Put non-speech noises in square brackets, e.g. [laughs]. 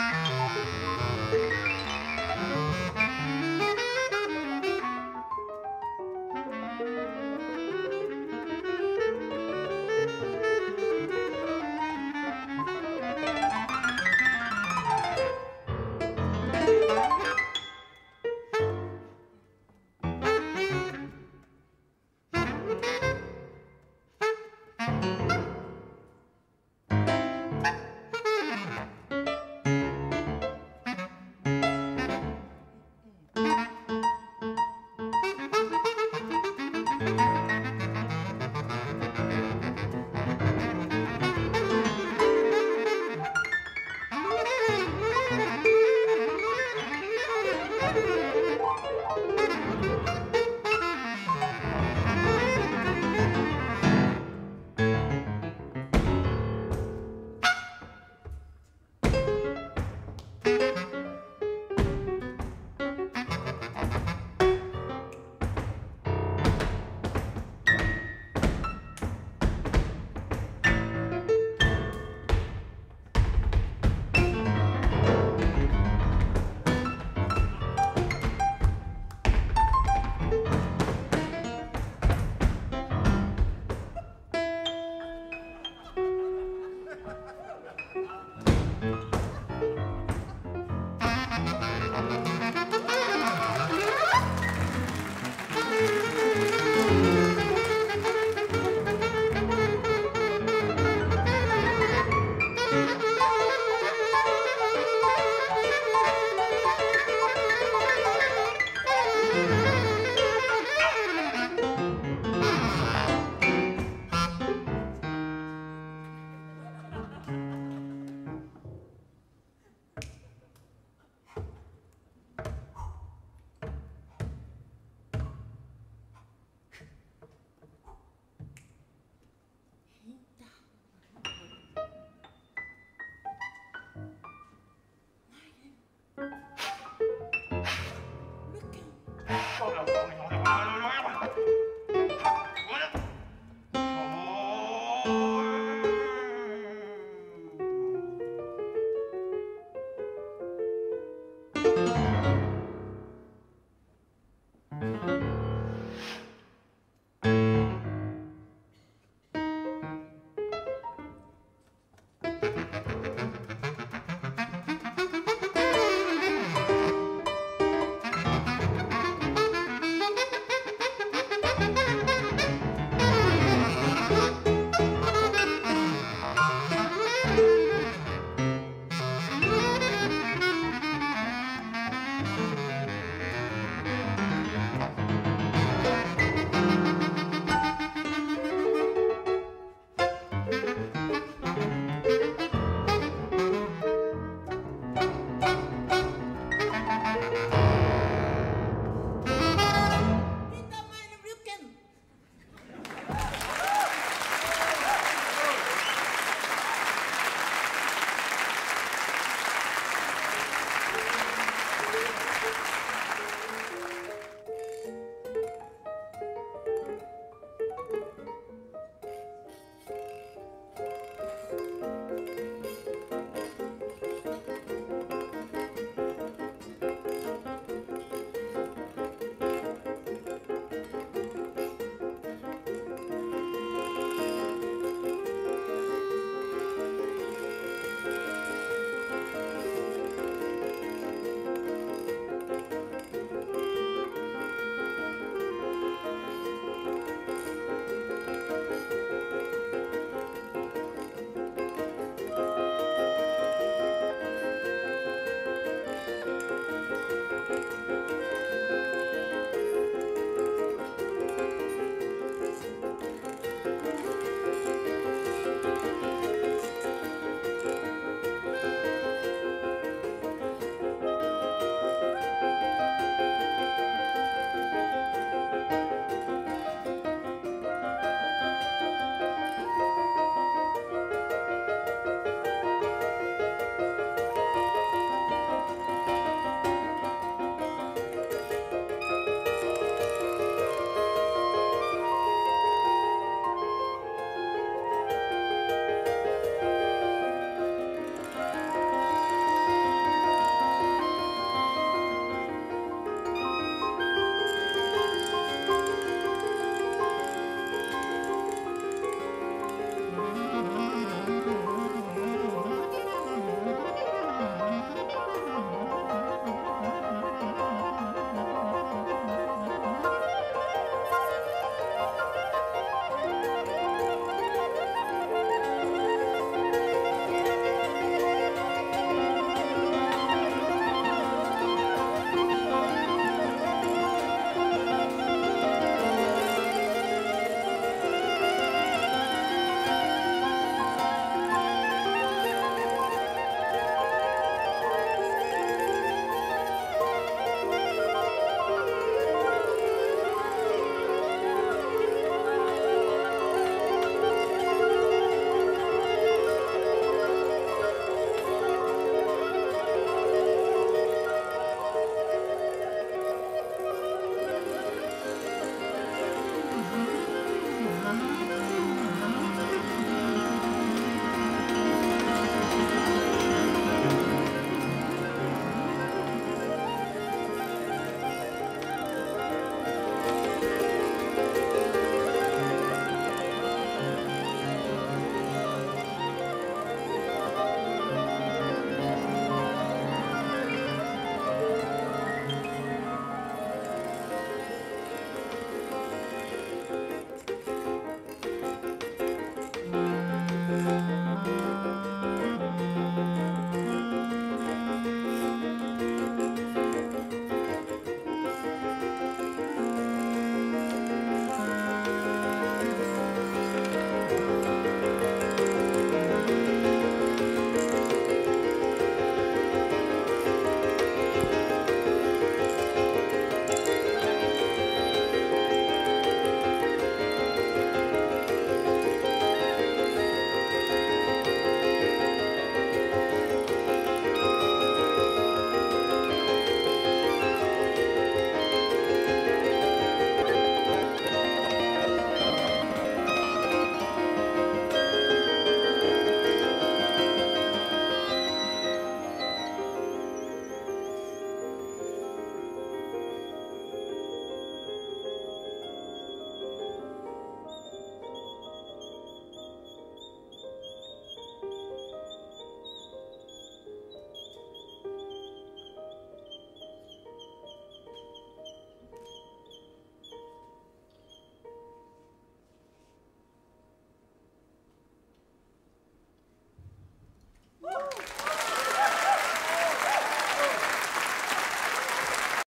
Ah! [laughs]